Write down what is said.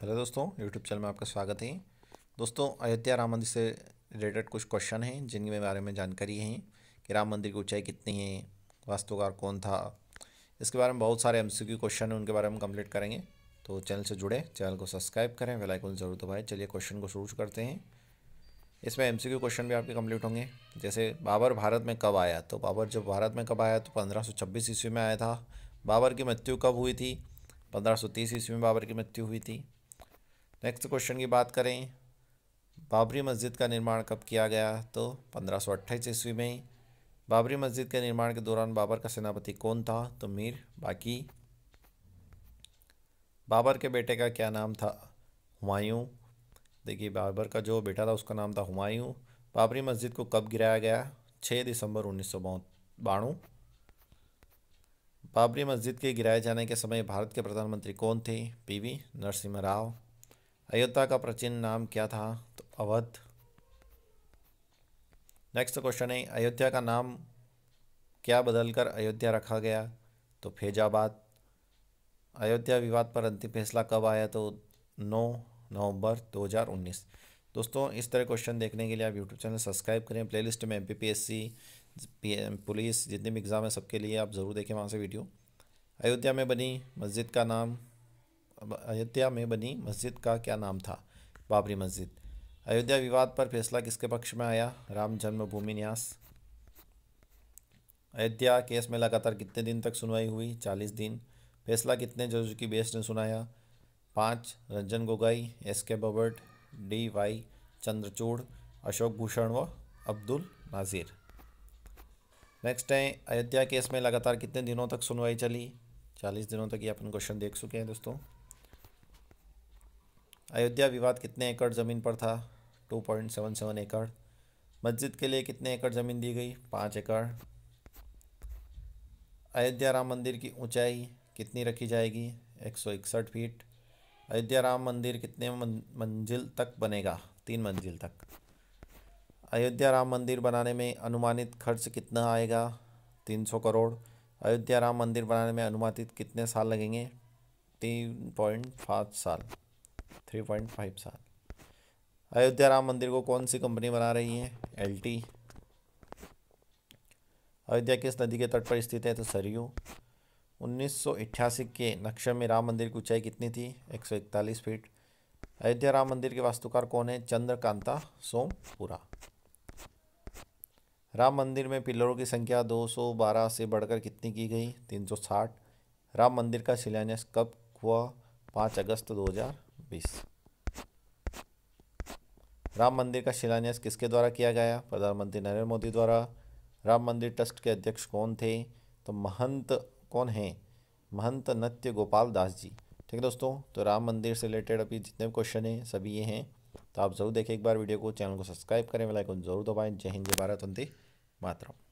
Hello दोस्तों YouTube channel में आपका स्वागत है। दोस्तों, अयोध्या राम मंदिर से रिलेटेड कुछ क्वेश्चन हैं, जिनके बारे में जानकारी है कि राम मंदिर की ऊंचाई कितनी है, वास्तुकार कौन था। इसके बारे में बहुत सारे एम सी क्वेश्चन हैं, उनके बारे में कंप्लीट करेंगे। तो चैनल से जुड़े, चैनल को सब्सक्राइब करें वेलाइकन ज़रूर दबाएँ। चलिए क्वेश्चन को शुरू करते हैं। इसमें एमसीक्यू क्वेश्चन भी आपके कंप्लीट होंगे। जैसे, बाबर भारत में कब आया? तो बाबर जब भारत में कब आया? तो पंद्रह सौ छब्बीस ईस्वी में आया था। बाबर की मृत्यु कब हुई थी? पंद्रह सौ तीस ईस्वी में बाबर की मृत्यु हुई थी। नेक्स्ट क्वेश्चन की बात करें, बाबरी मस्जिद का निर्माण कब किया गया? तो पंद्रह सौ अट्ठाईस ईस्वी में बाबरी मस्जिद के निर्माण के दौरान बाबर का सेनापति कौन था? तो मीर, बाकी। बाबर के बेटे का क्या नाम था? हुमायूं। देखिए, बाबर का जो बेटा था, उसका नाम था हुमायूं। बाबरी मस्जिद को कब गिराया गया? छः दिसंबर उन्नीस सौ बाणु बाबरी मस्जिद के गिराए जाने के समय भारत के प्रधानमंत्री कौन थे? पीवी नरसिम्हा राव। अयोध्या का प्राचीन नाम क्या था? तो अवध। नेक्स्ट क्वेश्चन है, अयोध्या का नाम क्या बदलकर अयोध्या रखा गया? तो फैजाबाद। अयोध्या विवाद पर अंतिम फैसला कब आया? तो 9 नवंबर 2019 दोस्तों, इस तरह क्वेश्चन देखने के लिए आप यूट्यूब चैनल सब्सक्राइब करें प्लेलिस्ट में M P P S C police जितने भी एग्ज़ाम है सबके लिए आप ज़रूर देखें वहाँ से वीडियो अयोध्या में बनी मस्जिद का नाम अयोध्या में बनी मस्जिद का क्या नाम था? बाबरी मस्जिद। अयोध्या विवाद पर फैसला किसके पक्ष में आया? राम जन्मभूमि न्यास। अयोध्या केस में लगातार कितने दिन तक सुनवाई हुई? चालीस दिन। फैसला कितने जज की बेस ने सुनाया? पाँच, Ranjan Gogoi, S K Bobde D Y Chandrachud, Ashok Bhushan व अब्दुल नाज़िर। नेक्स्ट है, अयोध्या केस में लगातार कितने दिनों तक सुनवाई चली? चालीस दिनों तक ये अपन क्वेश्चन देख चुके हैं दोस्तों। अयोध्या विवाद कितने एकड़ ज़मीन पर था? टू पॉइंट सेवन सेवन एकड़। मस्जिद के लिए कितने एकड़ ज़मीन दी गई? पाँच एकड़। अयोध्या राम मंदिर की ऊंचाई कितनी रखी जाएगी? एक सौ इकसठ फीट। अयोध्या राम मंदिर कितने मंजिल तक बनेगा? तीन मंजिल तक। अयोध्या राम मंदिर बनाने में अनुमानित खर्च कितना आएगा? तीन सौ करोड़। अयोध्या राम मंदिर बनाने में अनुमानित कितने साल लगेंगे? तीन पॉइंट पाँच साल। थ्री पॉइंट फाइव साल। अयोध्या राम मंदिर को कौन सी कंपनी बना रही है? L T. अयोध्या किस नदी के तट पर स्थित है? तो सरयू। उन्नीस सौ अठासी के नक्शे में राम मंदिर की ऊंचाई कितनी थी? 141 फीट। अयोध्या राम मंदिर के वास्तुकार कौन है? चंद्रकांता सोमपुरा। राम मंदिर में पिलरों की संख्या 212 से बढ़कर कितनी की गई? 360 राम मंदिर का शिलान्यास कब हुआ? 5 अगस्त 2020 राम मंदिर का शिलान्यास किसके द्वारा किया गया? प्रधानमंत्री नरेंद्र मोदी द्वारा। राम मंदिर ट्रस्ट के अध्यक्ष कौन थे? तो महंत कौन हैं? महंत नत्य गोपाल दास जी। ठीक है दोस्तों तो राम मंदिर से रिलेटेड अभी जितने भी क्वेश्चन हैं, सभी ये हैं। तो आप ज़रूर देखें एक बार वीडियो को, चैनल को सब्सक्राइब करें, बेल ज़रूर दबाएँ। जय हिंद, जय भारत, वंदे मातरम।